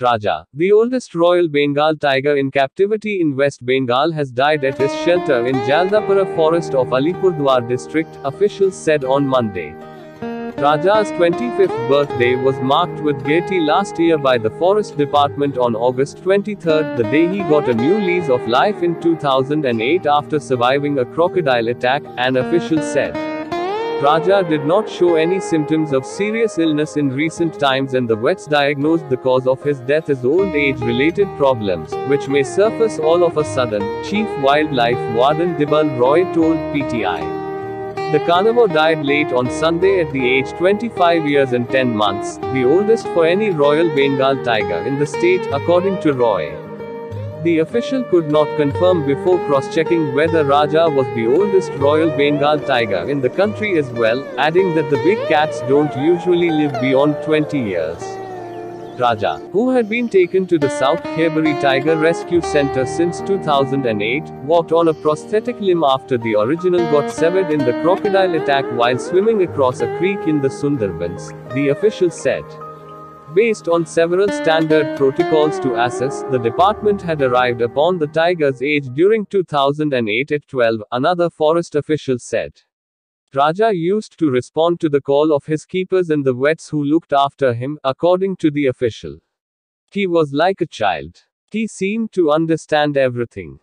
Raja, the oldest royal Bengal tiger in captivity in West Bengal, has died at his shelter in Jaldapara forest of Alipurduar district, officials said on Monday. Raja's 25th birthday was marked with gaiety last year by the Forest Department on August 23, the day he got a new lease of life in 2008 after surviving a crocodile attack, an official said. Raja did not show any symptoms of serious illness in recent times and the vets diagnosed the cause of his death as old age related problems, which may surface all of a sudden, Chief Wildlife Warden Dibal Roy told PTI. The carnivore died late on Sunday at the age 25 years and 10 months, the oldest for any Royal Bengal tiger in the state, according to Roy. The official could not confirm before cross-checking whether Raja was the oldest Royal Bengal tiger in the country as well, adding that the big cats don't usually live beyond 20 years. Raja, who had been taken to the South Khayerbari Tiger Rescue Center since 2008, walked on a prosthetic limb after the original got severed in the crocodile attack while swimming across a creek in the Sundarbans, the official said. Based on several standard protocols to assess, the department had arrived upon the tiger's age during 2008 at 12, another forest official said. Raja used to respond to the call of his keepers and the vets who looked after him, according to the official. He was like a child. He seemed to understand everything.